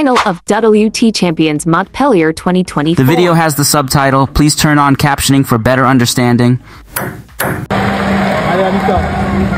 final of WTT Champions Montpellier 2024. The video has the subtitle. Please turn on captioning for better understanding. Allez, Anita.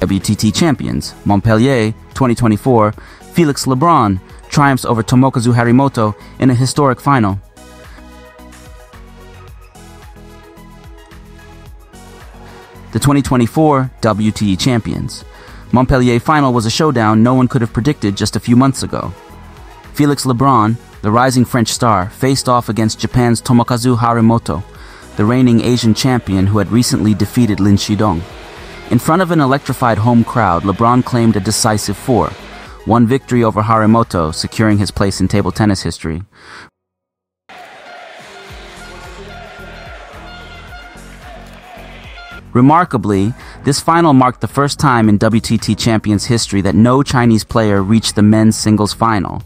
WTT champions, Montpellier 2024, Felix Lebrun triumphs over Tomokazu Harimoto in a historic final. The 2024 WTT champions. Montpellier final was a showdown no one could have predicted just a few months ago. Felix Lebrun, the rising French star, faced off against Japan's Tomokazu Harimoto, the reigning Asian champion who had recently defeated Lin Shidong. In front of an electrified home crowd, Lebrun claimed a decisive four, one victory over Harimoto, securing his place in table tennis history. Remarkably, this final marked the first time in WTT Champions history that no Chinese player reached the men's singles final.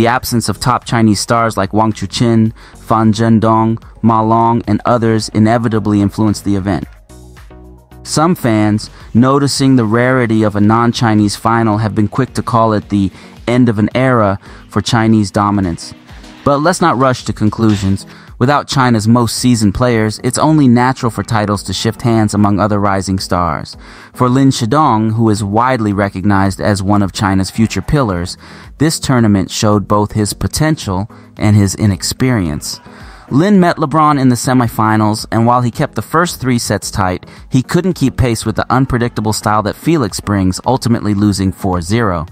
The absence of top Chinese stars like Wang Chuqin, Fan Zhendong, Ma Long, and others inevitably influenced the event. Some fans, noticing the rarity of a non Chinese final, have been quick to call it the end of an era for Chinese dominance. But let's not rush to conclusions. Without China's most seasoned players, it's only natural for titles to shift hands among other rising stars. For Lin Shidong, who is widely recognized as one of China's future pillars, this tournament showed both his potential and his inexperience. Lin met Lebrun in the semifinals, and while he kept the first three sets tight, he couldn't keep pace with the unpredictable style that Felix brings, ultimately losing 4 0.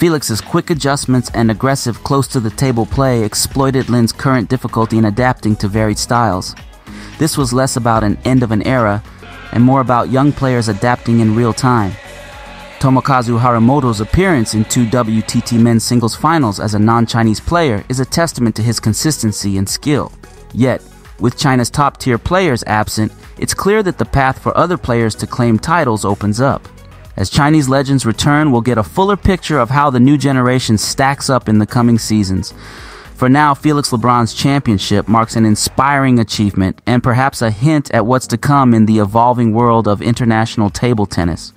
Felix's quick adjustments and aggressive close to the table play exploited Lin's current difficulty in adapting to varied styles. This was less about an end of an era and more about young players adapting in real time. Tomokazu Harimoto's appearance in two WTT men's singles finals as a non Chinese player is a testament to his consistency and skill. Yet, with China's top tier players absent, it's clear that the path for other players to claim titles opens up. As Chinese legends return, we'll get a fuller picture of how the new generation stacks up in the coming seasons. For now, Felix Lebrun's championship marks an inspiring achievement and perhaps a hint at what's to come in the evolving world of international table tennis.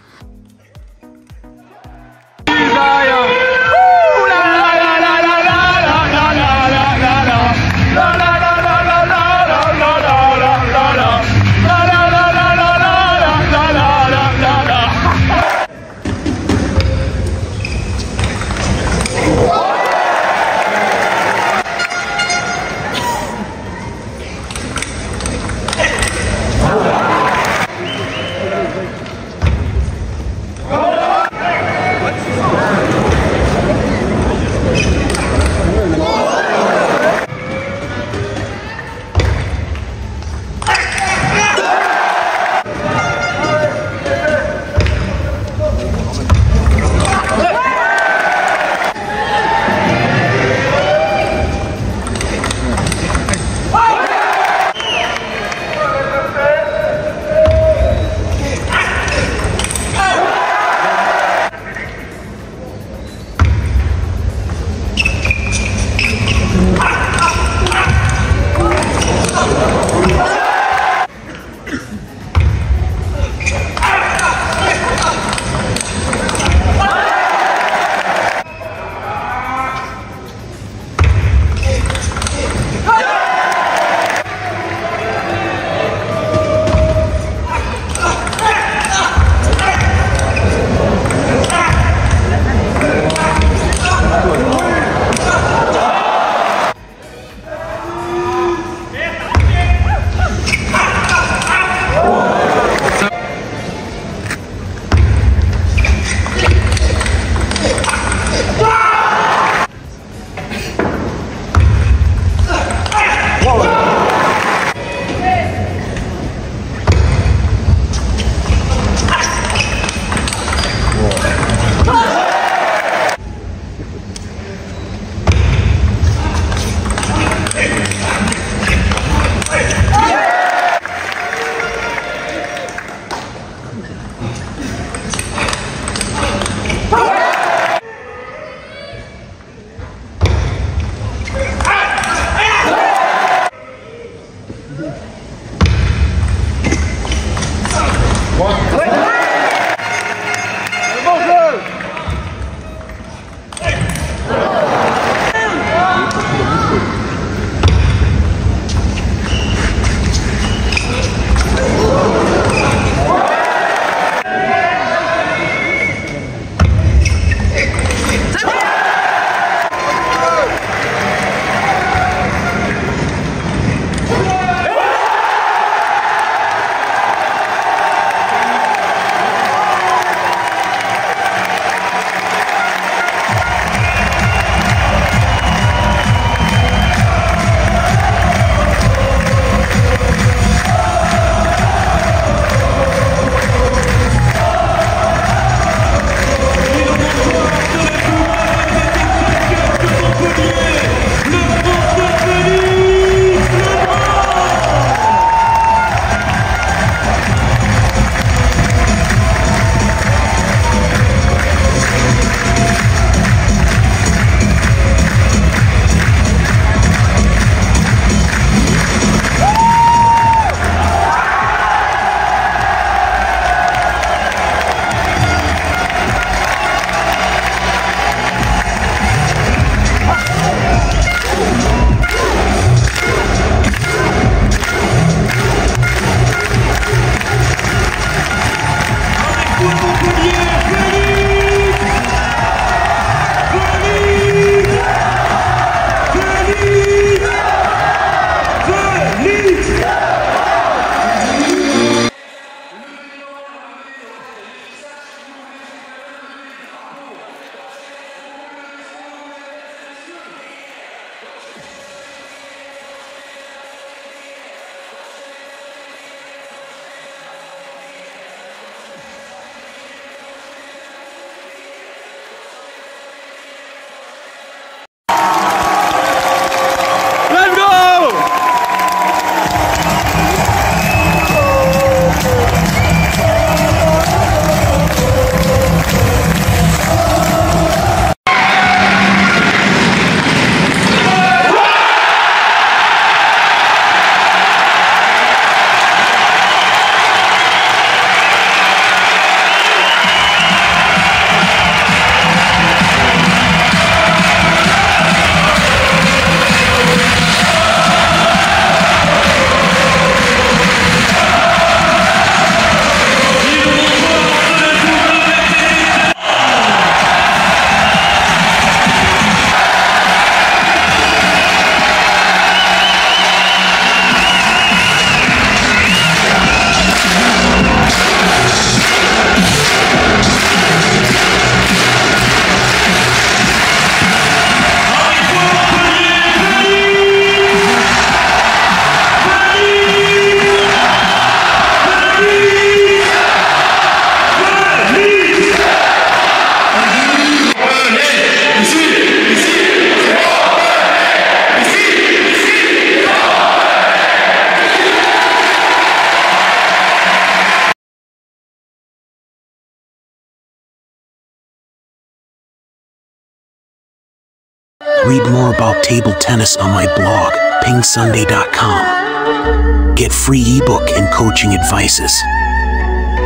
Read more about table tennis on my blog, pingsunday.com. Get free ebook and coaching advices.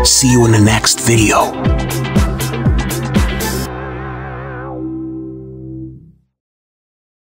See you in the next video.